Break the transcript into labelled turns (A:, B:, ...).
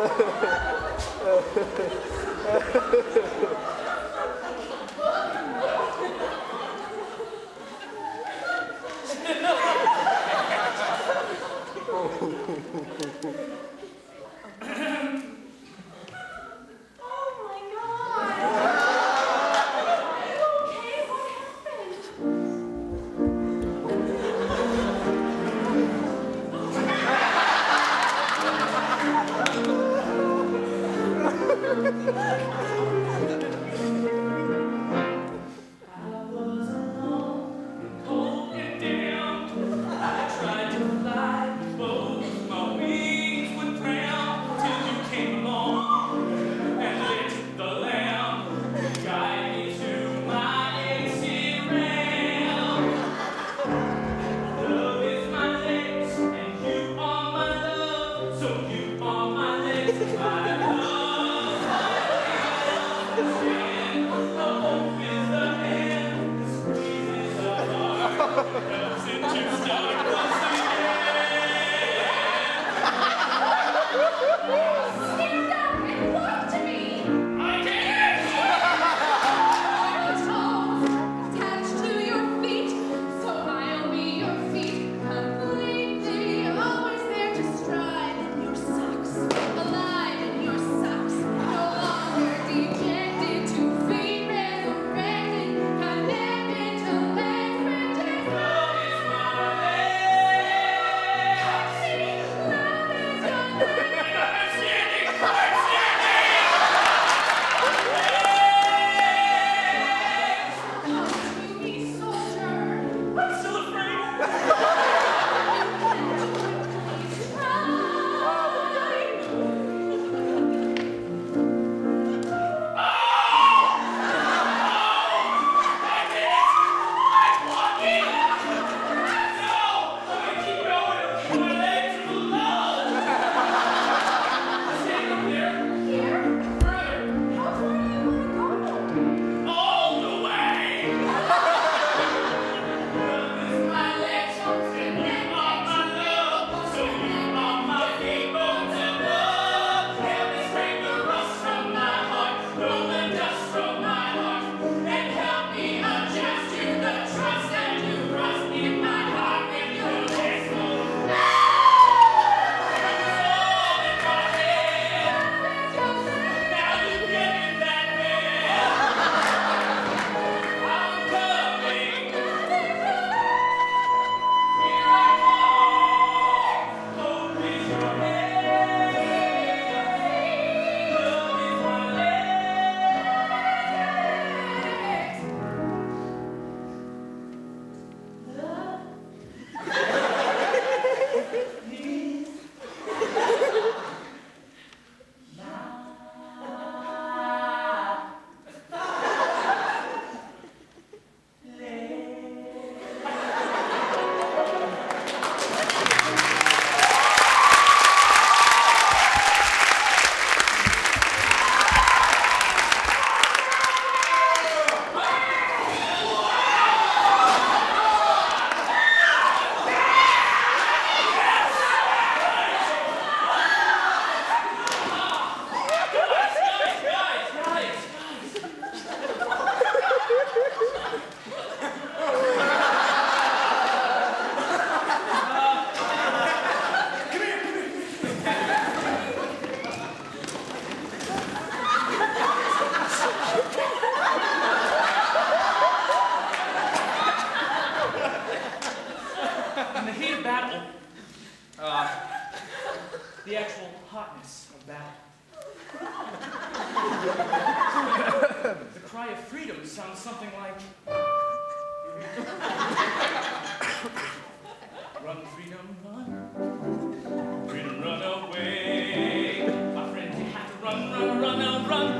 A: Ha ha ha ha. Woo!
B: the cry of freedom sounds something like... run, freedom, run. Freedom, run away. My friends, you have to run, run, run, run.